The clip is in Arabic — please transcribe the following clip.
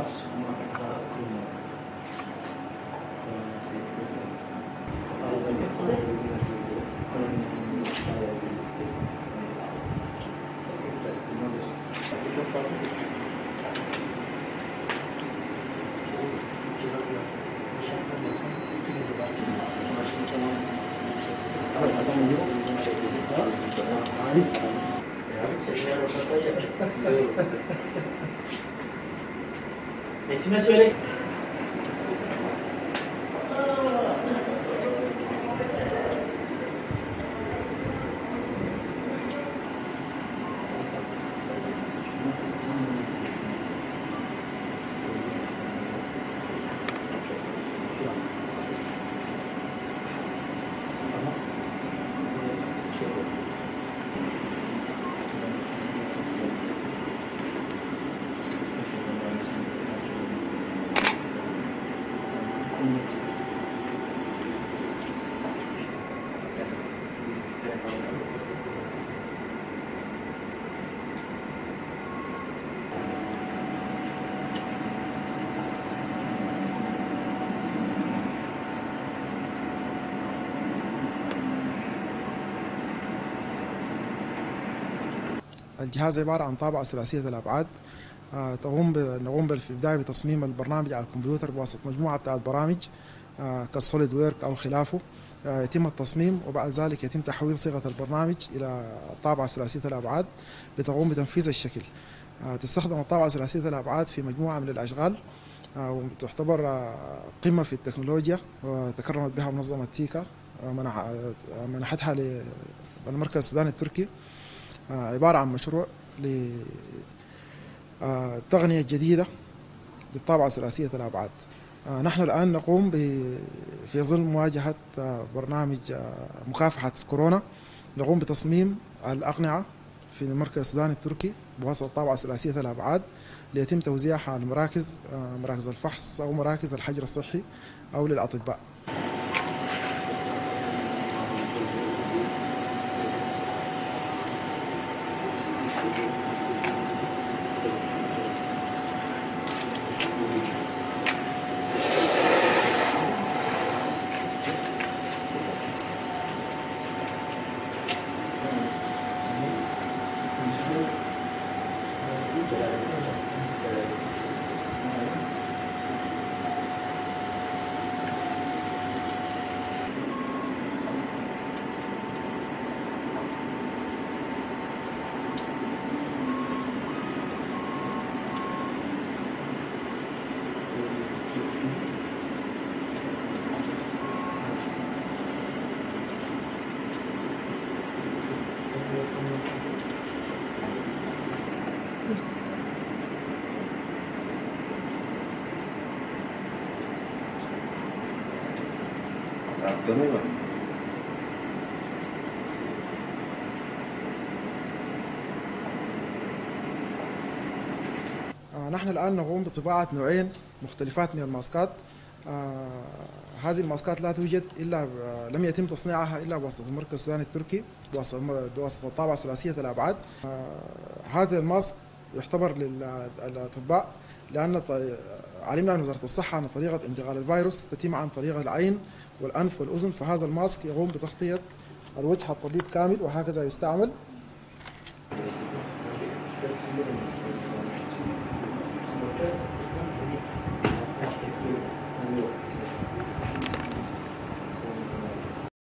asma kakumu Yazık seçmeye başlatacak. Güzel olur. Esim'e söyle. الجهاز عبارة عن طابعة ثلاثية الأبعاد. تقوم ب- نقوم في البداية بتصميم البرنامج على الكمبيوتر بواسطة مجموعة بتاعت برامج آه، كالسوليد ويرك أو خلافه. آه، يتم التصميم وبعد ذلك يتم تحويل صيغة البرنامج إلى طابعة ثلاثية الأبعاد لتقوم بتنفيذ الشكل. آه، تستخدم الطابعة ثلاثية الأبعاد في مجموعة من الأشغال آه، وتعتبر آه، قمة في التكنولوجيا وتكرمت بها منظمة تيكا آه، منح- آه، منحتها للمركز السوداني التركي. آه، عبارة عن مشروع للتقنية الجديدة للطابعة ثلاثية الأبعاد. آه، نحن الآن نقوم في ظل مواجهة آه، برنامج آه، مكافحة كورونا نقوم بتصميم الأقنعة في المركز السوداني التركي بواسطة طابعة ثلاثية الأبعاد ليتم توزيعها على مراكز آه، مراكز الفحص أو مراكز الحجر الصحي أو للأطباء. today. آه، نحن الآن نقوم بطباعة نوعين مختلفات من الماسكات. آه، هذه الماسكات لا توجد إلا آه، لم يتم تصنيعها إلا بواسطة المركز السوداني التركي بواسطة الطابعة ثلاثية الأبعاد. آه، هذا الماسك يعتبر للأطباء لأن ط- علمنا من وزارة الصحة أن طريقة انتقال الفيروس تتم عن طريق العين والأنف والأذن فهذا الماسك يقوم بتغطية الوجه الطبيب كامل وهكذا يستعمل.